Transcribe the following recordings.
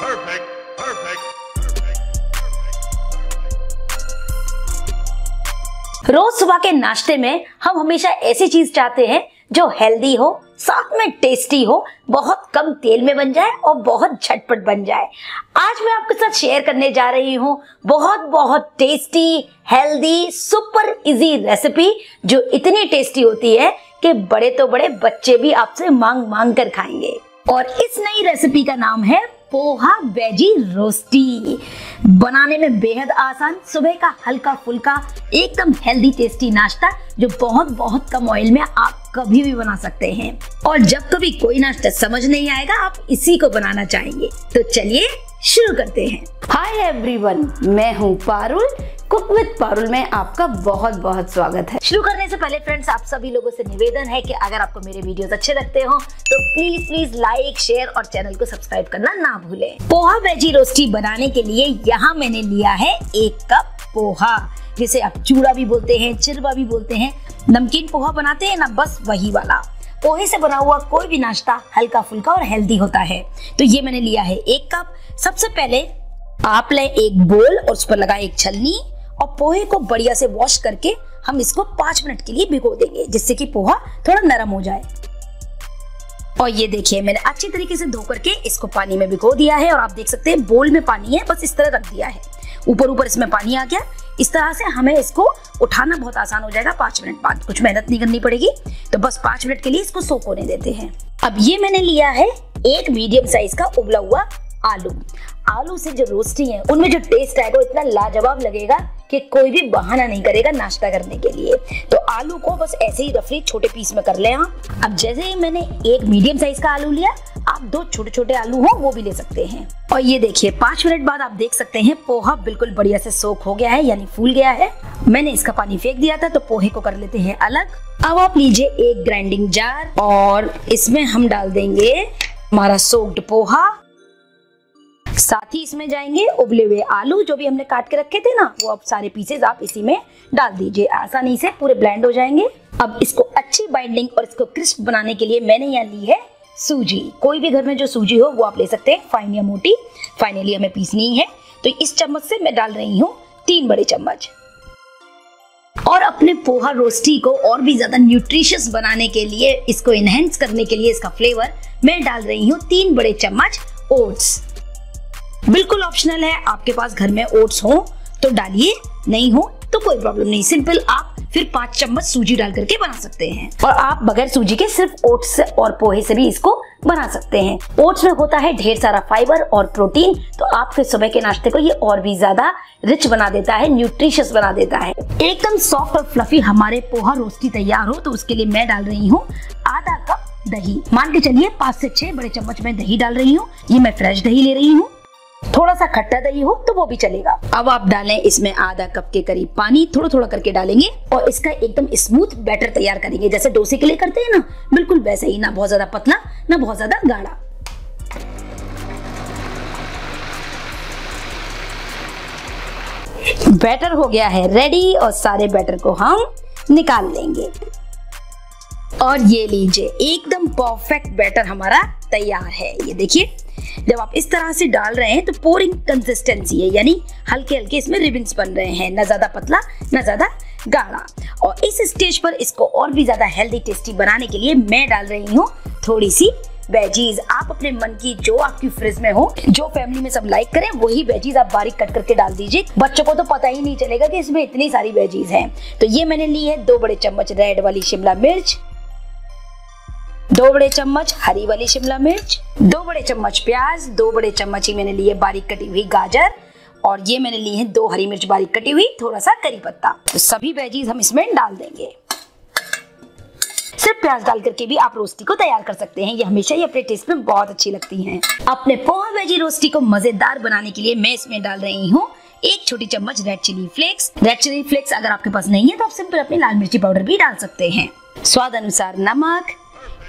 Perfect. रोज सुबह के नाश्ते में हम हमेशा ऐसी चीज़ चाहते हैं जो हेल्दी हो, साथ में टेस्टी हो, बहुत कम तेल में बन जाए और बहुत झटपट बन जाए आज मैं आपके साथ शेयर करने जा रही हूँ बहुत बहुत tasty healthy super easy recipe जो इतनी टेस्टी होती है कि बड़े तो बड़े बच्चे भी आपसे मांग मांग कर खाएँगे और इस नई रेसिपी का नाम है पोहा वेजी रोस्टी बनाने में बेहद आसान, सुबह का हल्का फुल्का एकदम हेल्दी टेस्टी नाश्ता, जो बहुत बहुत कम ऑयल में आप कभी भी बना सकते हैं। और जब कभी कोई नाश्ता समझ नहीं आएगा आप इसी को बनाना चाहेंगे। तो चलिए शुरू करते हैं। हाय एवरीवन मैं हूँ पारुल। कुक विद पारुल में आपका बहुत बहुत स्वागत है। शुरू करने से पहले फ्रेंड्स आप सभी लोगों से निवेदन है कि अगर आपको मेरे वीडियोस अच्छे लगते हो तो प्लीज़ प्लीज़ लाइक शेयर और चैनल को सब्सक्राइब करना ना भूलें। पोहा वेजी रोस्टी बनाने के लिए यहाँ मैंने लिया है एक कप पोहा। जिसे आप चूड़ा भी बोलते हैं, चिरवा भी बोलते हैं। नमकीन पोहा बनाते हैं ना, बस वही वाला। पोहे से बना हुआ कोई भी नाश्ता हल्का फुल्का और हेल्दी होता है। तो ये मैंने लिया है एक कप। सबसे पहले आप ले एक बोल और उस पर लगाए एक छलनी और पोहे को बढ़िया से वॉश करके हम इसको पाँच मिनट के लिए भिगो देंगे, जिससे कि पोहा थोड़ा नरम हो जाए। और ये देखिए, मैंने अच्छी तरीके से धो करके इसको पानी में भिगो दिया है और आप देख सकते हैं बोल में पानी है, बस इस तरह रख दिया है। ऊपर ऊपर इसमें पानी आ गया। इस तरह से हमें इसको उठाना बहुत आसान हो जाएगा। पाँच मिनट बाद कुछ मेहनत नहीं करनी पड़ेगी। तो बस पाँच मिनट के लिए इसको सोक होने देते हैं। अब ये मैंने लिया है एक मीडियम साइज़ का उबला हुआ आलू। आलू से जो रोस्टी है, उनमें जो टेस्ट आएगा इतना लाजवाब लगेगा कि कोई भी बहाना नहीं करेगा नाश्ता करने के लिए। तो आलू को बस ऐसे ही रफली छोटे पीस में कर ले आप अब जैसे ही मैंने एक मीडियम साइज़ का आलू लिया, आप दो छोटे छोटे आलू हो, वो भी ले सकते हैं। और ये देखिए, पाँच मिनट बाद आप देख सकते हैं, पोहा बिल्कुल बढ़िया से सोख हो गया है, यानी फूल गया है। मैंने इसका पानी फेंक दिया था तो पोहे को कर लेते हैं अलग। अब आप लीजिए एक ग्राइंडिंग जार और इसमें हम डाल देंगे हमारा सोक्ड पोहा। साथ ही इसमें जाएँगे उबले हुए आलू, जो भी हमने काट के रखे थे ना, वो अब सारे पीसेज आप इसी में डाल दीजिए। आसानी से पूरे ब्लेंड हो जाएँगे। अब इसको अच्छी बाइंडिंग और इसको क्रिस्प बनाने के लिए मैंने यहाँ ली है सूजी। कोई भी घर में जो सूजी हो, वो आप ले सकते हैं फाइन या मोटी। फाइनली हमें पीसनी है। तो इस चम्मच से मैं डाल रही हूँ तीन बड़े चम्मच। और अपने पोहा रोस्टी को और भी ज़्यादा न्यूट्रिशियस बनाने के लिए, इसको इनहेंस करने के लिए इसका फ्लेवर मैं डाल रही हूँ तीन बड़े चम्मच ओट्स बिल्कुल ऑप्शनल है, आपके पास घर में ओट्स हो तो डालिए, नहीं हो तो कोई प्रॉब्लम नहीं। सिंपल आप फिर पाँच चम्मच सूजी डाल करके बना सकते हैं। और आप बगैर सूजी के सिर्फ़ ओट्स और पोहे से भी इसको बना सकते हैं। ओट्स में होता है ढेर सारा फाइबर और प्रोटीन तो आपके सुबह के नाश्ते को ये और भी ज़्यादा रिच बना देता है, न्यूट्रिशियस बना देता है। एकदम सॉफ्ट और फ्लफी हमारे पोहा रोस्टी तैयार हो तो उसके लिए मैं डाल रही हूँ आधा कप दही। मान के चलिए पाँच से छह बड़े चम्मच में दही डाल रही हूँ। ये मैं फ्रेश दही ले रही हूँ। थोड़ा सा खट्टा दही हो तो वो भी चलेगा। अब आप डालें इसमें आधा कप के करीब पानी थोड़ा थोड़ा करके डालेंगे और इसका एकदम स्मूथ बैटर तैयार करेंगे। जैसे डोसे के लिए करते हैं ना, बिल्कुल वैसे ही, ना बहुत ज़्यादा पतला, ना बहुत ज़्यादा गाढ़ा। बैटर हो गया है रेडी और सारे बैटर को हम निकाल लेंगे। और ये लीजिए, एकदम परफेक्ट बैटर हमारा तैयार है। ये देखिए जब आप इस तरह से डाल रहे हैं तो पोरिंग कंसिस्टेंसी है, यानी हल्के हल्के इसमें रिबन्स बन रहे हैं, ना ज़्यादा पतला, ना ज़्यादा गाढ़ा। और इस स्टेज पर इसको और भी ज़्यादा हेल्दी टेस्टी बनाने के लिए मैं डाल रही हूँ थोड़ी सी वेजीज आप अपने मन की जो आपकी फ्रिज में हो, जो फैमिली में सब लाइक करें, वही वेजीज आप बारीक कट करके डाल दीजिए। बच्चों को तो पता ही नहीं चलेगा कि इसमें इतनी सारी वेजीज हैं। तो ये मैंने ली है दो बड़े चम्मच रेड वाली शिमला मिर्च दो बड़े चम्मच हरी वाली शिमला मिर्च, दो बड़े चम्मच प्याज, दो बड़े चम्मच ही मैंने लिए बारीक कटी हुई गाजर, और ये मैंने ली है दो हरी मिर्च बारीक कटी हुई थोड़ा सा करी पत्ता। तो सभी वेजीज हम इसमें डाल देंगे। सिर्फ़ प्याज डाल करके भी आप रोस्टी को तैयार कर सकते हैं, ये हमेशा ही अपने टेस्ट में बहुत अच्छी लगती हैं। अपने पोहा वेजी रोस्टी को मज़ेदार बनाने के लिए मैं इसमें डाल रही हूँ एक छोटी चम्मच red chili flakes red chili flakes अगर आपके पास नहीं है तो आप सिंपल अपनी लाल मिर्ची पाउडर भी डाल सकते हैं। स्वाद अनुसार नमक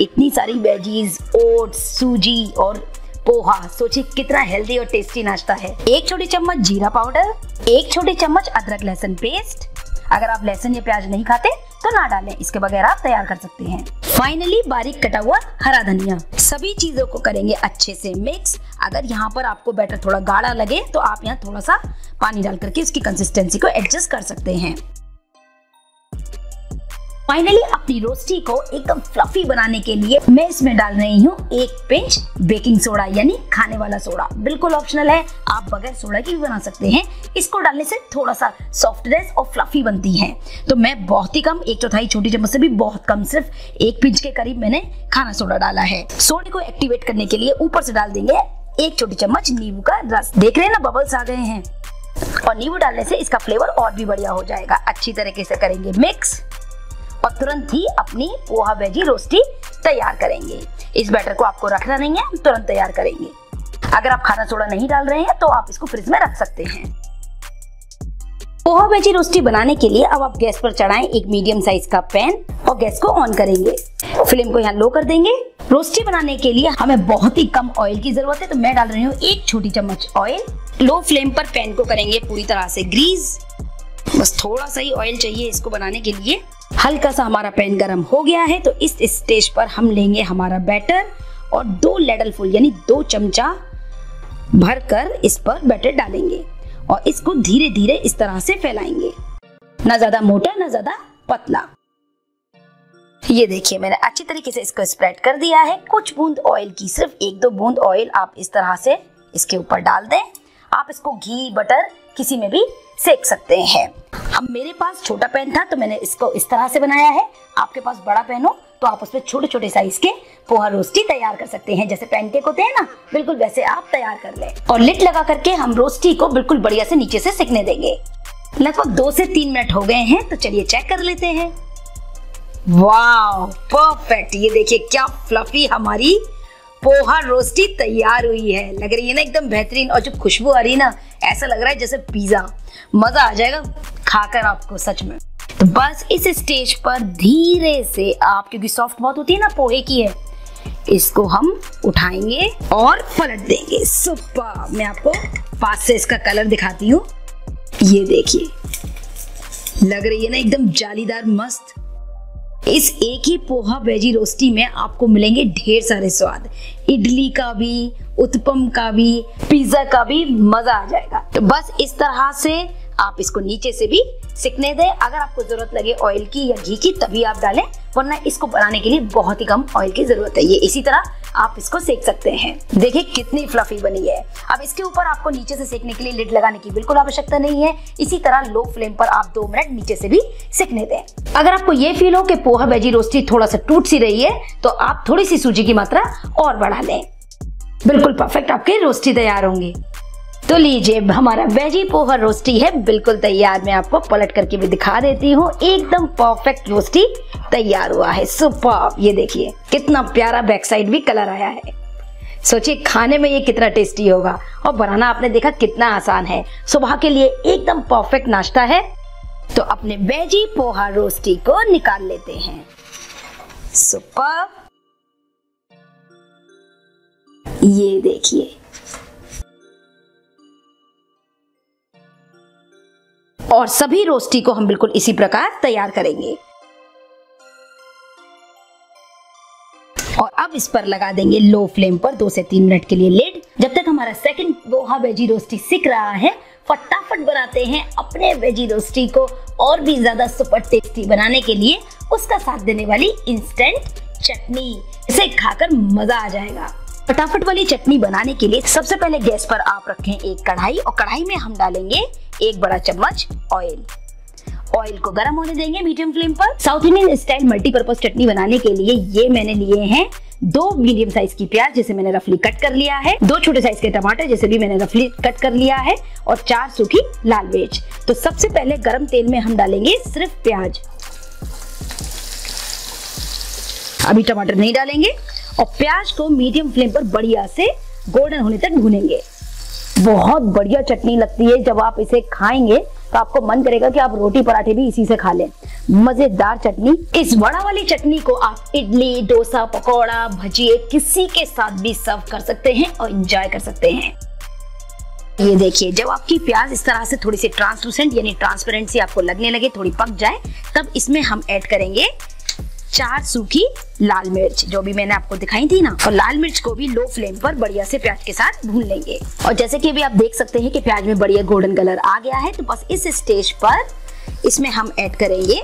इतनी सारी वेजीज, ओट्स, सूजी और पोहा। सोचिए कितना हेल्दी और टेस्टी नाश्ता है। एक छोटी चम्मच जीरा पाउडर, एक छोटी चम्मच अदरक लहसुन पेस्ट अगर आप लहसुन या प्याज नहीं खाते तो ना डालें। इसके बगैर आप तैयार कर सकते हैं। फाइनली बारीक कटा हुआ हरा धनिया। सभी चीज़ों को करेंगे अच्छे से मिक्स अगर यहाँ पर आपको बैटर थोड़ा गाढ़ा लगे तो आप यहाँ थोड़ा सा पानी डाल करके उसकी कंसिस्टेंसी को एडजस्ट कर सकते हैं। फाइनली अपनी रोस्टी को एकदम फ्लफी बनाने के लिए मैं इसमें डाल रही हूँ एक पिंच बेकिंग सोडा यानी खाने वाला सोडा बिल्कुल ऑप्शनल है। आप बगैर सोडा की भी बना सकते हैं। इसको डालने से थोड़ा सा सॉफ्टनेस और फ्लफी बनती है। तो मैं बहुत ही कम, एक चौथाई छोटी चम्मच से भी बहुत कम, सिर्फ़ एक पिंच के करीब मैंने खाना सोडा डाला है। सोडे को एक्टिवेट करने के लिए ऊपर से डाल देंगे एक छोटी चम्मच नींबू का रस। देख रहे हैं ना बबल्स आ गए हैं। और नींबू डालने से इसका फ्लेवर और भी बढ़िया हो जाएगा। अच्छी तरीके से करेंगे मिक्स तुरंत ही अपनी पोहा वेजी रोस्टी तैयार करेंगे। इस बैटर को आपको रखना नहीं है, तुरंत तैयार करेंगे। अगर आप खाना सोडा नहीं डाल रहे हैं तो आप इसको फ्रिज में रख सकते हैं। पोहा वेजी रोस्टी बनाने के लिए अब आप गैस पर चढ़ाएँ एक मीडियम साइज़ का पैन और गैस को ऑन करेंगे। फ्लेम को यहाँ लो कर देंगे। रोस्टी बनाने के लिए हमें बहुत ही कम ऑयल की ज़रूरत है तो मैं डाल रही हूँ एक छोटी चम्मच ऑयल लो फ्लेम पर पैन को करेंगे पूरी तरह से ग्रीस बस थोड़ा सा ही ऑयल चाहिए इसको बनाने के लिए। हल्का सा हमारा पैन गरम हो गया है तो इस स्टेज पर हम लेंगे हमारा बैटर और दो लेडल फुल, यानी दो चमचा भरकर इस पर बैटर डालेंगे और इसको धीरे धीरे इस तरह से फैलाएँगे। ना ज़्यादा मोटा, ना ज़्यादा पतला। ये देखिए, मैंने अच्छी तरीके से इसको स्प्रेड कर दिया है। कुछ बूंद ऑयल की, सिर्फ़ एक दो बूंद ऑयल आप इस तरह से इसके ऊपर डाल दें। आप इसको घी बटर किसी में भी सेक सकते हैं। अब मेरे पास छोटा पैन था तो मैंने इसको इस तरह से बनाया है। आपके पास बड़ा पैन हो तो आप उसमें छोटे छोटे साइज़ के पोहा रोस्टी तैयार कर सकते हैं, जैसे पैनकेक होते हैं ना। बिल्कुल वैसे आप तैयार कर ले। और लिट लगा करके हम रोस्टी को बिल्कुल बढ़िया से नीचे से सिकने देंगे। लगभग दो से तीन मिनट हो गए हैं तो चलिए चेक कर लेते हैं। वाह परफेक्ट ये देखिए, क्या फ्लफी हमारी पोहा रोस्टी तैयार हुई है। लग रही है ना एकदम बेहतरीन। और जो खुशबू आ रही है ना, ऐसा लग रहा है जैसे पिज्जा। मज़ा आ जाएगा खाकर आपको, सच में। तो बस इस स्टेज पर धीरे से आप, क्योंकि सॉफ्ट बहुत होती है ना, पोहे की है, इसको हम उठाएँगे और पलट देंगे। सुपर। मैं आपको पास से इसका कलर दिखाती हूँ। ये देखिए। लग रही है ना एकदम जालीदार, मस्त इस एक ही पोहा वेजी रोस्टी में आपको मिलेंगे ढेर सारे स्वाद। इडली का भी, उत्पम का भी, पिज्जा का भी मज़ा आ जाएगा। तो बस इस तरह से आप इसको नीचे से भी सिकने दें। अगर आपको ज़रूरत लगे ऑयल की या घी की, तभी आप डालें, वरना इसको बनाने के लिए बहुत ही कम ऑयल की ज़रूरत है। ये इसी तरह आप इसको सेक सकते हैं। देखिए कितनी फ्लफी बनी है। अब इसके ऊपर आपको नीचे से सेकने के लिए लिड लगाने की बिल्कुल आवश्यकता नहीं है। इसी तरह लो फ्लेम पर आप दो मिनट नीचे से भी सेकने दें। अगर आपको ये फील हो कि पोहा वेजी रोस्टी थोड़ा सा टूट सी रही है तो आप थोड़ी सी सूजी की मात्रा और बढ़ा लें। बिल्कुल परफेक्ट आपके रोस्टी तैयार होंगे। तो लीजिए हमारा वेजी पोहा रोस्टी है, बिल्कुल तैयार। मैं आपको पलट करके भी दिखा देती हूँ। एकदम परफेक्ट रोस्टी तैयार हुआ है। सुपर। ये देखिए, कितना प्यारा बैक साइड भी कलर आया है। सोचिए, खाने में ये कितना टेस्टी होगा। और बनाना आपने देखा कितना आसान है। सुबह के लिए एकदम परफेक्ट नाश्ता है। तो अपने वेजी पोहा रोस्टी को निकाल लेते हैं। सुपर। ये देखिए और सभी रोस्टी को हम बिल्कुल इसी प्रकार तैयार करेंगे। और अब इस पर लगा देंगे लो फ्लेम पर दो से तीन मिनट के लिए लेड जब तक हमारा सेकंड पोहा वेजी रोस्टी सिक रहा है, फटाफट बनाते हैं अपने वेजी रोस्टी को और भी ज़्यादा सुपर टेस्टी बनाने के लिए, उसका साथ देने वाली इंस्टेंट चटनी। इसे खाकर मज़ा आ जाएगा। फटाफट वाली चटनी बनाने के लिए सबसे पहले गैस पर आप रखें एक कढ़ाई और कढ़ाई में हम डालेंगे एक बड़ा चम्मच ऑयल ऑयल को गर्म होने देंगे मीडियम फ्लेम पर. South Indian style multipurpose chutney बनाने के लिए ये मैंने लिए हैं दो मीडियम साइज़ की प्याज जिसे मैंने रफली कट कर लिया है, दो छोटे साइज़ के टमाटर जिसे भी मैंने रफली कट कर लिया है और चार सूखी लाल मिर्च. तो सबसे पहले गरम तेल में हम डालेंगे सिर्फ़ प्याज. अभी टमाटर नहीं डालेंगे. और प्याज को मीडियम फ्लेम पर बढ़िया से गोल्डन होने तक भूनेंगे। बहुत बढ़िया चटनी लगती है। जब आप इसे खाएँगे तो आपको मन करेगा कि आप रोटी पराठे भी इसी से खा लें। मज़ेदार चटनी। इस बड़ा वाली चटनी को आप इडली, डोसा, पकौड़ा, भजिए किसी के साथ भी सर्व कर सकते हैं और इंजॉय कर सकते हैं। ये देखिए, जब आपकी प्याज इस तरह से थोड़ी सी ट्रांसलूसेंट यानी ट्रांसपेरेंट सी आपको लगने लगे, थोड़ी पक जाए, तब इसमें हम ऐड करेंगे चार सूखी लाल मिर्च, जो भी मैंने आपको दिखाई थी ना। और लाल मिर्च को भी लो फ्लेम पर बढ़िया से प्याज के साथ भून लेंगे। और जैसे कि अभी आप देख सकते हैं कि प्याज में बढ़िया गोल्डन कलर आ गया है तो बस इस स्टेज पर इसमें हम ऐड करेंगे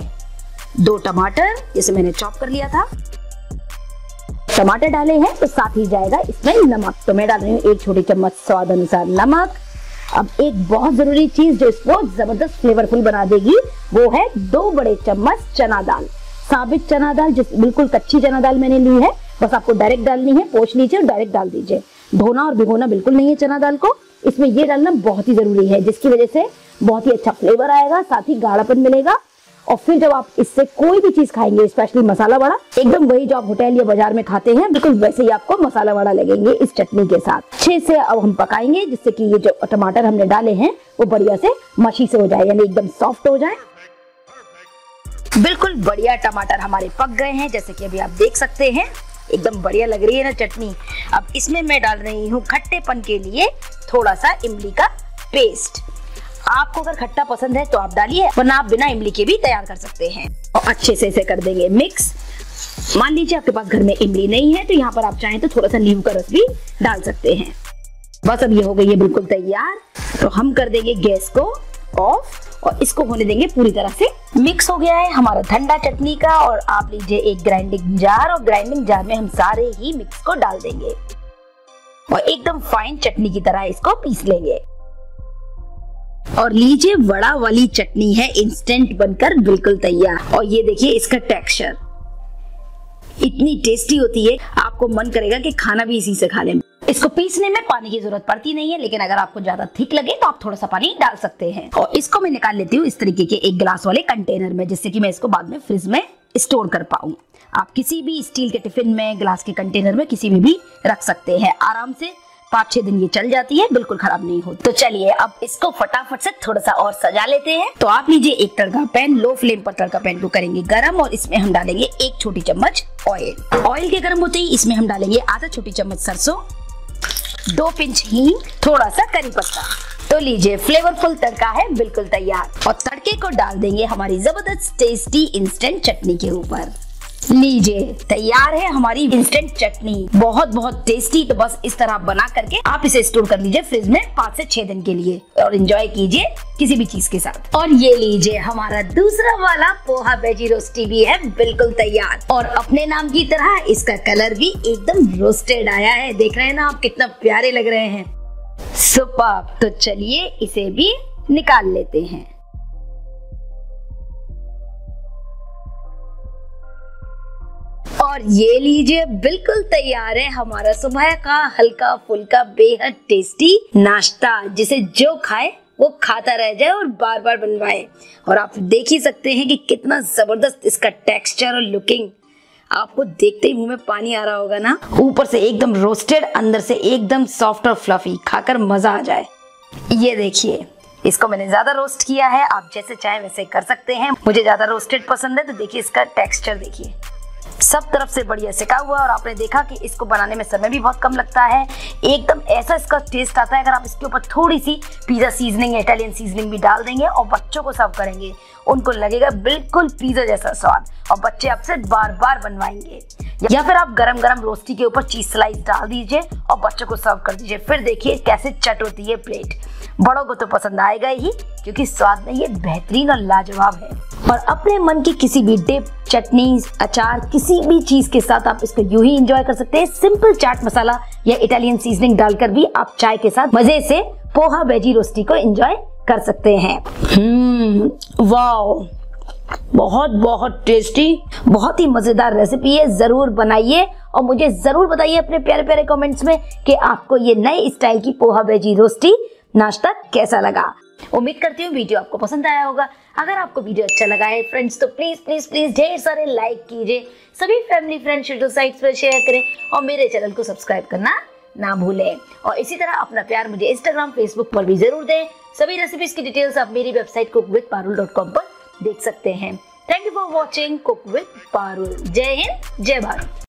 दो टमाटर, जिसे मैंने चॉप कर लिया था। टमाटर डाले हैं तो साथ ही जाएगा इसमें नमक। तो मैं डाल रही हूँ एक छोटी चम्मच स्वाद अनुसार नमक। अब एक बहुत ज़रूरी चीज़ जो इसको ज़बरदस्त फ्लेवरफुल बना देगी, वो है दो बड़े चम्मच चना दाल। साबित चना दाल, जिस बिल्कुल कच्ची चना दाल मैंने ली है, बस आपको डायरेक्ट डालनी है, पोछ लीजिए और डायरेक्ट डाल दीजिए। धोना और भिगोना बिल्कुल नहीं है चना दाल को। इसमें ये डालना बहुत ही ज़रूरी है, जिसकी वजह से बहुत ही अच्छा फ्लेवर आएगा, साथ ही गाढ़ापन मिलेगा। और फिर जब आप इससे कोई भी चीज़ खाएँगे स्पेशली मसाला वड़ा, एकदम वही जो आप होटल या बाज़ार में खाते हैं, बिल्कुल वैसे ही आपको मसाला वड़ा लगेंगे इस चटनी के साथ। अच्छे से अब हम पकाएँगे, जिससे कि ये जो टमाटर हमने डाले हैं, वो बढ़िया से मछी से हो जाए, यानी एकदम सॉफ्ट हो जाए। बिल्कुल बढ़िया टमाटर हमारे पक गए हैं, जैसे कि अभी आप देख सकते हैं। एकदम बढ़िया लग रही है ना चटनी। अब इसमें मैं डाल रही हूँ खट्टेपन के लिए थोड़ा सा इमली का पेस्ट। आपको अगर खट्टा पसंद है तो आप डालिए, वरना आप बिना इमली के भी तैयार कर सकते हैं। और अच्छे से इसे कर देंगे मिक्स। मान लीजिए आपके पास घर में इमली नहीं है तो यहाँ पर आप चाहें तो थोड़ा सा नींबू का रस भी डाल सकते हैं। बस अब ये हो गई है बिल्कुल तैयार। तो हम कर देंगे गैस को ऑफ़। और इसको होने देंगे पूरी तरह से मिक्स हो गया है हमारा ठंडा चटनी का और आप लीजिए एक ग्राइंडिंग जार और ग्राइंडिंग जार में हम सारे ही मिक्स को डाल देंगे। और एकदम फाइन चटनी की तरह इसको पीस लेंगे। और लीजिए वड़ा वाली चटनी है इंस्टेंट बनकर बिल्कुल तैयार। और ये देखिए इसका टेक्सचर इतनी टेस्टी होती है, आपको मन करेगा कि खाना भी इसी से खा लें। इसको पीसने में पानी की ज़रूरत पड़ती नहीं है, लेकिन अगर आपको ज़्यादा थिक लगे तो आप थोड़ा सा पानी डाल सकते हैं। और इसको मैं निकाल लेती हूँ इस तरीके के एक ग्लास वाले कंटेनर में, जिससे कि मैं इसको बाद में फ्रिज में स्टोर कर पाऊँ। आप किसी भी स्टील के टिफ़िन में, ग्लास के कंटेनर में किसी में भी रख सकते हैं। आराम से पाँच छह दिन ये चल जाती है, बिल्कुल खराब नहीं होती। तो चलिए, अब इसको फटाफट से थोड़ा सा और सजा लेते हैं। तो आप लीजिए एक तड़का पैन, लो फ्लेम पर तड़का पैन को करेंगे गरम, और इसमें हम डालेंगे एक छोटी चम्मच ऑयल। ऑयल के गर्म होते ही इसमें हम डालेंगे आधा छोटी चम्मच सरसों दो पिंच हींग, थोड़ा सा करी पत्ता। तो लीजिए फ्लेवरफुल तड़का है, बिल्कुल तैयार। और तड़के को डाल देंगे हमारी ज़बरदस्त टेस्टी इंस्टेंट चटनी के ऊपर। लीजिए। तैयार है हमारी इंस्टेंट चटनी। बहुत बहुत टेस्टी तो बस इस तरह बना करके आप इसे स्टोर कर लीजिए फ्रिज में पाँच से छह दिन के लिए। और एंजॉय कीजिए किसी भी चीज़ के साथ। और ये लीजिए, हमारा दूसरा वाला पोहा बेजी रोस्टी भी है, बिल्कुल तैयार। और अपने नाम की तरह इसका कलर भी एकदम रोस्टेड आया है। देख रहे हैं ना आप कितना प्यारे लग रहे हैं। सुपर तो चलिए इसे भी निकाल लेते हैं। और ये लीजिए बिल्कुल तैयार है हमारा सुबह का हल्का फुल्का बेहद टेस्टी नाश्ता, जिसे जो खाए, वो खाता रह जाए और बार बार बनवाए। और आप देख ही सकते हैं कि कितना ज़बरदस्त इसका टेक्सचर और लुकिंग आपको देखते ही मुँह में पानी आ रहा होगा ना? ऊपर से एकदम रोस्टेड अंदर से एकदम सॉफ्ट और फ्लफी खाकर मज़ा आ जाए। ये देखिए, इसको मैंने ज़्यादा रोस्ट किया है। आप जैसे चाहे वैसे कर सकते हैं। मुझे ज़्यादा रोस्टेड पसंद है तो देखिए इसका टेक्सचर देखिए। सब तरफ़ से बढ़िया सिका हुआ और आपने देखा कि इसको बनाने में समय भी बहुत कम लगता है। एकदम ऐसा इसका टेस्ट आता है, अगर आप इसके ऊपर थोड़ी सी पिज्जा सीजनिंग इटालियन सीजनिंग भी डाल देंगे और बच्चों को सर्व करेंगे। उनको लगेगा बिल्कुल पिज्जा जैसा स्वाद। और बच्चे आपसे बार बार बनवाएँगे। या फिर आप गरम गरम रोस्टी के ऊपर चीज़ स्लाइस डाल दीजिए और बच्चों को सर्व कर दीजिए। फिर देखिए कैसे चट होती है प्लेट बड़ों को तो पसंद आएगा ही, क्योंकि स्वाद में ये बेहतरीन और लाजवाब है। और अपने मन की किसी भी डिप चटनी अचार, किसी भी चीज़ के साथ आप इसको यूँ ही इंजॉय कर सकते हैं। सिंपल चाट मसाला या इटालियन सीजनिंग डालकर भी आप चाय के साथ मज़े से पोहा वेजी रोस्टी को एंजॉय कर सकते हैं। Hmm wow. बहुत बहुत टेस्टी बहुत ही मज़ेदार रेसिपी है। ज़रूर बनाइए और मुझे ज़रूर बताइए अपने प्यारे प्यारे कमेंट्स में कि आपको ये नए स्टाइल की पोहा वेजी रोस्टी नाश्ता कैसा लगा। उम्मीद करती हूँ वीडियो आपको पसंद आया होगा। अगर आपको वीडियो अच्छा लगा है फ्रेंड्स तो प्लीज़ प्लीज़ प्लीज़ ढेर सारे लाइक कीजिए। सभी फैमिली फ्रेंड सोशल साइट्स पर शेयर करें और मेरे चैनल को सब्सक्राइब करना ना भूलें। और इसी तरह अपना प्यार मुझे इंस्टाग्राम फेसबुक पर भी ज़रूर दें। सभी रेसिपीज़ की डिटेल्स आप मेरी website cook with Parul dot com पर देख सकते हैं। Thank you for watching cook with Parul जय हिंद, जय भारत।